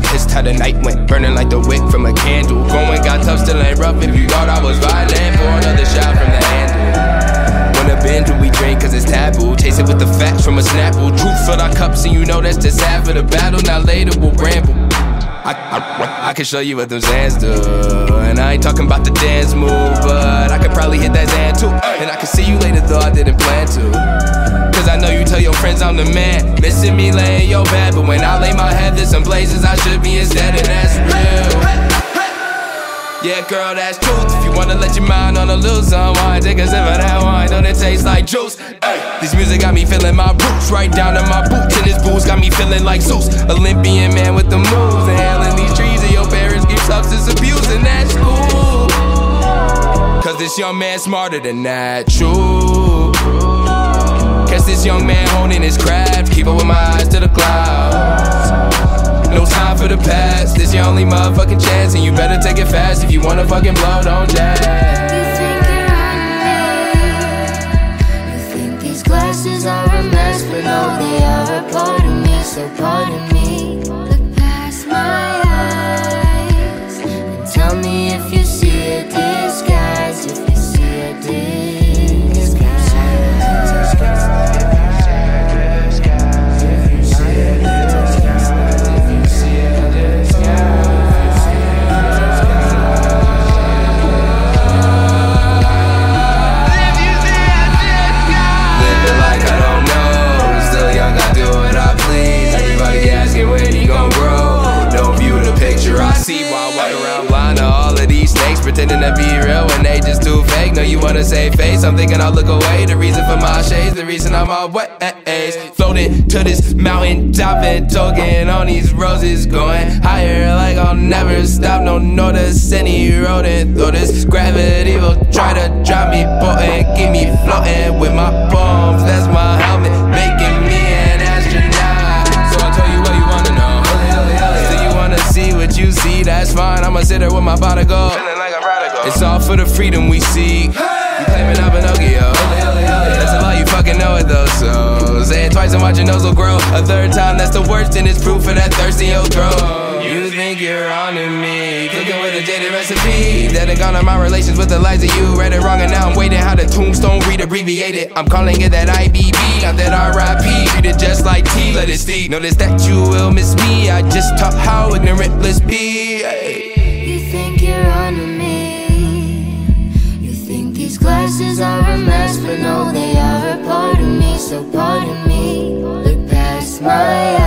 I'm pissed how the night went, burning like the wick from a candle. Going got tough, still ain't rough. If you thought I was violent, for another shot from the handle. Wanna bend do we drink, cause it's taboo. Chase it with the facts from a snapple. Truth fill our cups, and you know that's just half of the battle. Now later we'll ramble. I, I, I can show you what them Zans do. And I ain't talking about the dance move, but I could probably hit that Zan too. And I can see you later, though I didn't plan to tell your friends I'm the man. Missing me laying your bed, but when I lay my head, there's some places I should be instead, and that's real. Yeah, girl, that's truth. If you wanna let your mind on a loose unwind, take a sip of that wine, don't it taste like juice? This music got me feeling my roots, right down to my boots, and this booze got me feeling like Zeus, Olympian man with the moves, inhaling these trees, and your parents keep substance abuse, that's cool. Cause this young man smarter than that, true. This young man honing his craft, keep up with my eyes to the clouds. No time for the past. This your only motherfucking chance, and you better take it fast if you wanna fucking blow, don't jazz. You think you're on me. You think these glasses are a mess, but no, they are a part of me. So pardon me. These pretending to be real when they just too fake. No, you wanna save face. I'm thinking I'll look away. The reason for my shades, the reason I'm all wet. Floating to this mountain top and talking on these roses, going higher like I'll never stop. No notice any rodent. Though this gravity will try to drop me, potent, keep me floating with my palms. That's my helmet, making me an astronaut. So I told you what you wanna know. Do you wanna see what you see? That's fine. I'ma sit there with my body go. For the freedom we seek. You claiming I'm Pinocchio. That's a lie, you fucking know it though. So say it twice and watch your will grow. A third time, that's the worst, and it's proof of that thirsty your throat. You think you're on to me, cooking with a jaded recipe. That ain't gone on my relations with the lies of you. Read it wrong, and now I'm waiting how the tombstone read abbreviated. I'm calling it that IBB, not that RIP. Read it just like T, let it steep. Notice that you will miss me. I just taught how ignorant bliss be. Ay. My